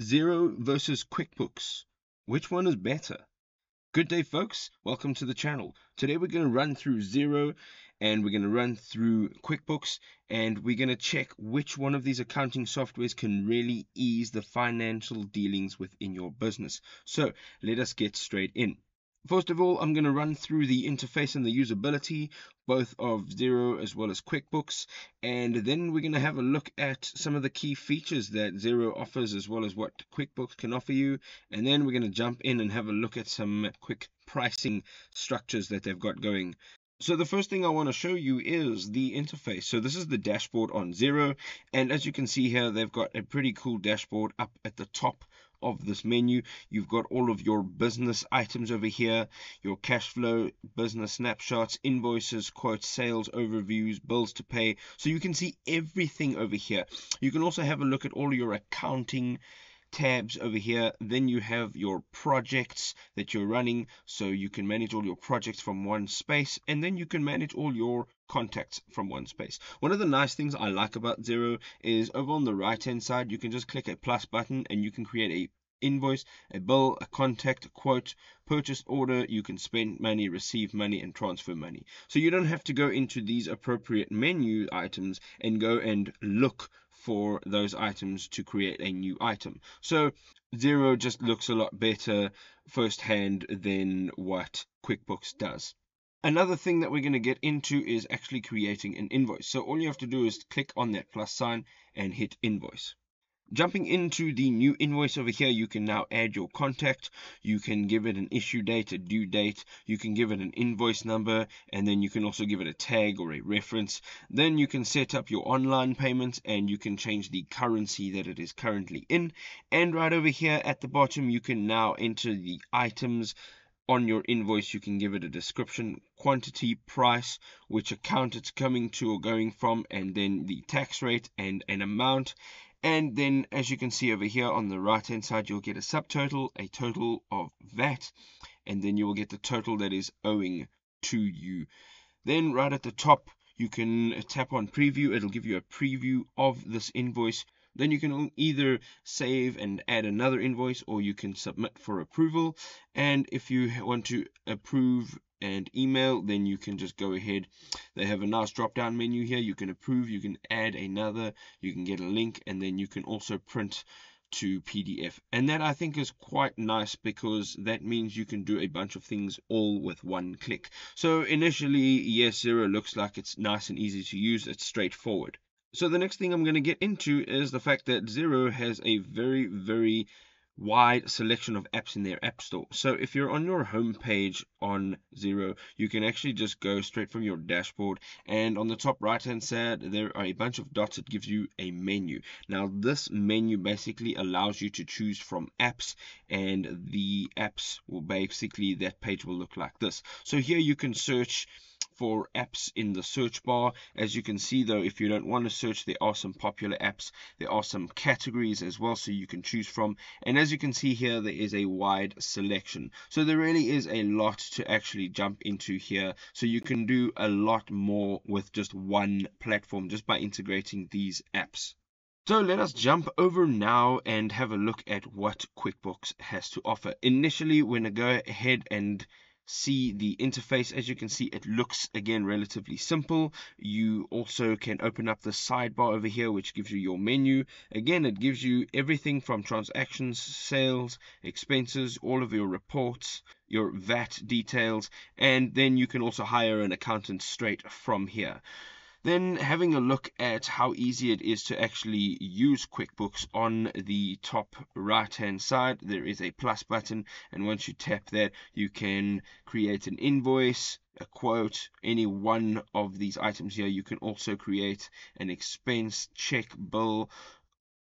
Xero versus QuickBooks. Which one is better? Good day, folks. Welcome to the channel. Today we're going to run through Xero and we're going to run through QuickBooks and we're going to check which one of these accounting softwares can really ease the financial dealings within your business. So let us get straight in. First of all, I'm going to run through the interface and the usability, both of Xero as well as QuickBooks, and then we're going to have a look at some of the key features that Xero offers as well as what QuickBooks can offer you, and then we're going to jump in and have a look at some quick pricing structures that they've got going. So the first thing I want to show you is the interface. So this is the dashboard on Xero, and as you can see here, they've got a pretty cool dashboard up at the top of this menu. You've got all of your business items over here, your cash flow, business snapshots, invoices, quotes, sales overviews, bills to pay. So you can see everything over here. You can also have a look at all your accounting tabs over here. Then you have your projects that you're running so you can manage all your projects from one space and then you can manage all your contacts from one space. One of the nice things i like about Xero is over on the right hand side you can just click a plus button and you can create a invoice, a bill, a contact, a quote, purchase order, you can spend money, receive money, and transfer money. So you don't have to go into these appropriate menu items and go and look for those items to create a new item. So Xero just looks a lot better firsthand than what QuickBooks does. Another thing that we're going to get into is actually creating an invoice. So all you have to do is click on that plus sign and hit invoice. Jumping into the new invoice over here, you can now add your contact. You can give it an issue date, a due date. You can give it an invoice number, and then you can also give it a tag or a reference. Then you can set up your online payments and you can change the currency that it is currently in. And right over here at the bottom, you can now enter the items on your invoice you can give it a description quantity price which account it's coming to or going from and then the tax rate and an amount and then as you can see over here on the right hand side you'll get a subtotal a total of VAT and then you will get the total that is owing to you. Then right at the top you can tap on preview. It'll give you a preview of this invoice then you can either save and add another invoice or you can submit for approval. And if you want to approve and email then you can just go ahead. They have a nice drop down menu here. You can approve you can add another you can get a link and then you can also print to PDF and that I think is quite nice because that means you can do a bunch of things all with one click. So initially yes, Xero looks like it's nice and easy to use. It's straightforward so the next thing I'm going to get into is the fact that Xero has a very very wide selection of apps in their app store. So if you're on your home page on Xero, you can actually just go straight from your dashboard and on the top right hand side there are a bunch of dots that gives you a menu. Now this menu basically allows you to choose from apps and the apps will basically that page will look like this. So here you can search for apps in the search bar. As you can see though, if you don't want to search, there are some popular apps. There are some categories as well, so you can choose from. And as you can see here, there is a wide selection. So there really is a lot to actually jump into here. So you can do a lot more with just one platform, just by integrating these apps. So let us jump over now and have a look at what QuickBooks has to offer. Initially, we're going to go ahead and see the interface. As you can see it looks again relatively simple. You also can open up the sidebar over here which gives you your menu. Again it gives you everything from transactions sales expenses all of your reports your VAT details and then you can also hire an accountant straight from here then having a look at how easy it is to actually use QuickBooks on the top right hand side, there is a plus button and once you tap that you can create an invoice, a quote, any one of these items here. You can also create an expense, check, bill,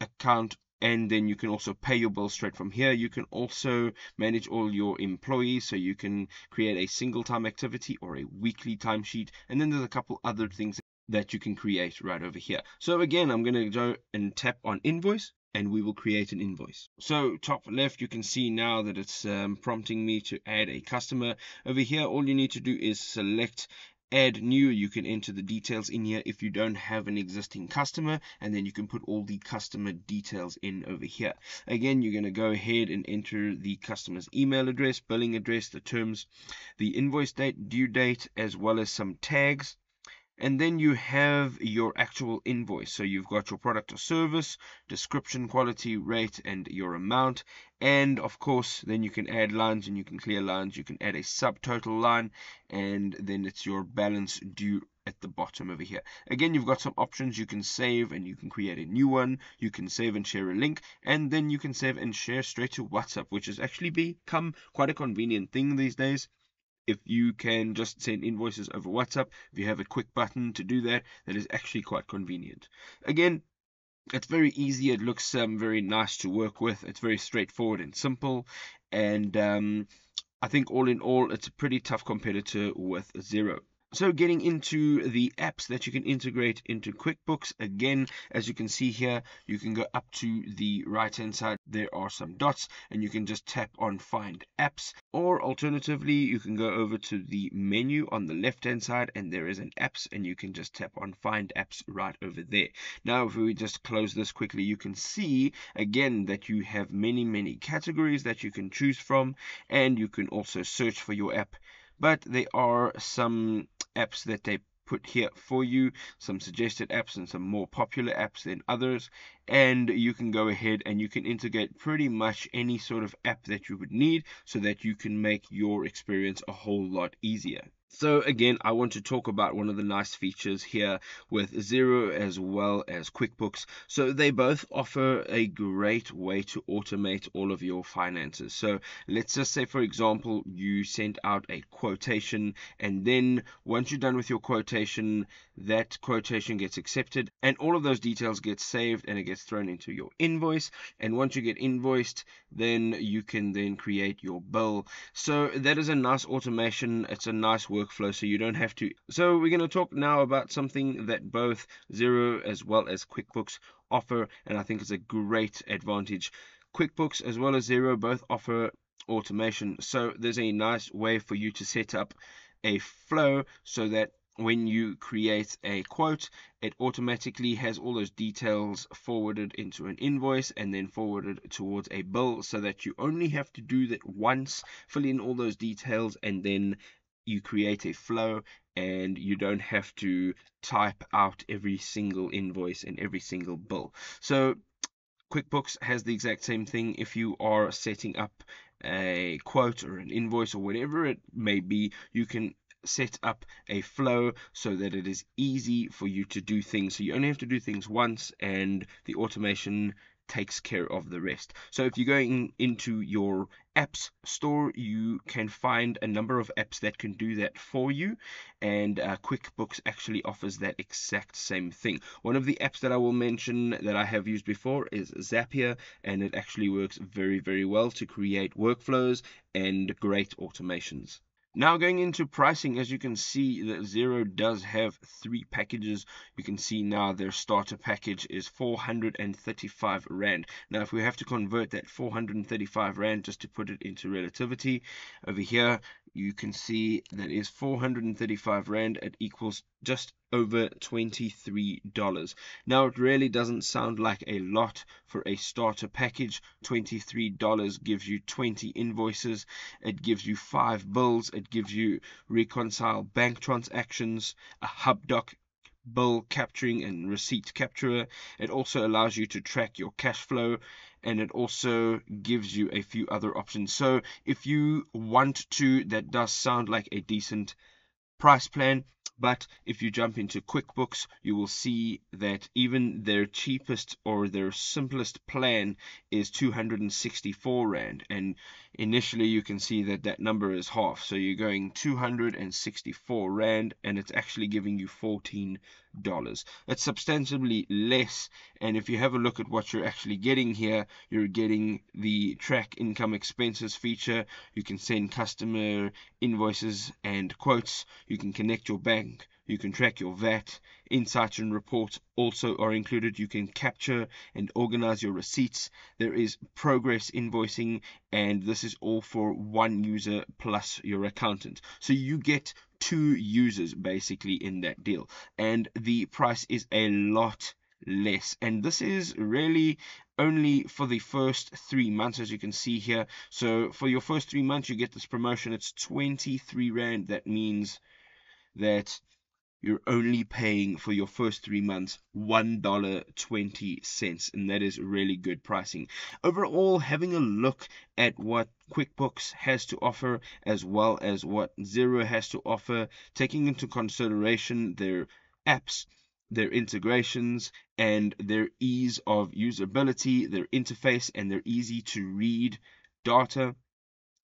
account and then you can also pay your bill straight from here you can also manage all your employees so you can create a single time activity or a weekly timesheet and then there's a couple other things that you can create right over here. So again, I'm going to go and tap on invoice and we will create an invoice. So top left, you can see now that it's um, prompting me to add a customer. Over here, all you need to do is select add new, you can enter the details in here if you don't have an existing customer, and then you can put all the customer details in over here. Again, you're going to go ahead and enter the customer's email address, billing address, the terms, the invoice date, due date, as well as some tags and then you have your actual invoice. So you've got your product or service description quality rate and your amount. And of course then you can add lines and you can clear lines. You can add a subtotal line and then it's your balance due at the bottom over here. Again you've got some options. You can save and you can create a new one. You can save and share a link. And then you can save and share straight to whatsapp which has actually become quite a convenient thing these days if you can just send invoices over WhatsApp, if you have a quick button to do that, that is actually quite convenient. Again, it's very easy. It looks um, very nice to work with. It's very straightforward and simple. And um, I think all in all, it's a pretty tough competitor with Xero. So getting into the apps that you can integrate into QuickBooks, again, as you can see here, you can go up to the right hand side. There are some dots and you can just tap on find apps or alternatively, you can go over to the menu on the left hand side and there is an apps and you can just tap on find apps right over there. Now, if we just close this quickly, you can see again that you have many, many categories that you can choose from and you can also search for your app but there are some apps that they put here for you some suggested apps and some more popular apps than others. And you can go ahead and you can integrate pretty much any sort of app that you would need so that you can make your experience a whole lot easier so again, I want to talk about one of the nice features here with Xero as well as QuickBooks. So they both offer a great way to automate all of your finances. So let's just say, for example, you send out a quotation and then once you're done with your quotation, that quotation gets accepted and all of those details get saved and it gets thrown into your invoice. And once you get invoiced, then you can then create your bill. So that is a nice automation. It's a nice work workflow so you don't have to. So we're going to talk now about something that both Xero as well as QuickBooks offer and I think is a great advantage. QuickBooks as well as Xero both offer automation. So there's a nice way for you to set up a flow so that when you create a quote, it automatically has all those details forwarded into an invoice and then forwarded towards a bill so that you only have to do that once, fill in all those details, and then you create a flow and you don't have to type out every single invoice and every single bill. So QuickBooks has the exact same thing. If you are setting up a quote or an invoice or whatever it may be, you can set up a flow so that it is easy for you to do things. So you only have to do things once and the automation takes care of the rest. So if you're going into your apps store, you can find a number of apps that can do that for you. And uh, QuickBooks actually offers that exact same thing. One of the apps that I will mention that I have used before is Zapier, and it actually works very, very well to create workflows and great automations. Now going into pricing, as you can see that Xero does have three packages. You can see now their starter package is 435 Rand. Now if we have to convert that 435 Rand just to put it into relativity, over here you can see that is 435 Rand. It equals just over $23. Now, it really doesn't sound like a lot for a starter package. $23 gives you 20 invoices, it gives you five bills, it gives you reconcile bank transactions, a HubDoc bill capturing and receipt capturer. It also allows you to track your cash flow and it also gives you a few other options. So if you want to, that does sound like a decent price plan. But if you jump into QuickBooks, you will see that even their cheapest or their simplest plan is 264 Rand. And initially you can see that that number is half. So you're going 264 Rand and it's actually giving you 14 dollars. It's substantially less. And if you have a look at what you're actually getting here, you're getting the track income expenses feature. You can send customer invoices and quotes. You can connect your bank You can track your VAT. Insights and reports also are included. You can capture and organize your receipts. There is progress invoicing, and this is all for one user plus your accountant. So you get two users basically in that deal, and the price is a lot less. And this is really only for the first three months, as you can see here. So for your first three months, you get this promotion. It's 23 Rand. That means that you're only paying for your first three months $1.20 and that is really good pricing. Overall having a look at what quickbooks has to offer as well as what Xero has to offer taking into consideration their apps their integrations and their ease of usability their interface and their easy to read data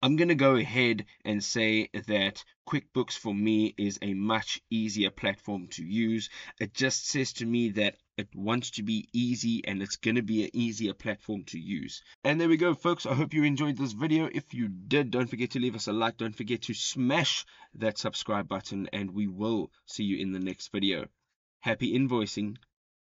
I'm going to go ahead and say that QuickBooks for me is a much easier platform to use. It just says to me that it wants to be easy and it's going to be an easier platform to use. And there we go, folks. I hope you enjoyed this video. If you did, don't forget to leave us a like. Don't forget to smash that subscribe button and we will see you in the next video. Happy invoicing.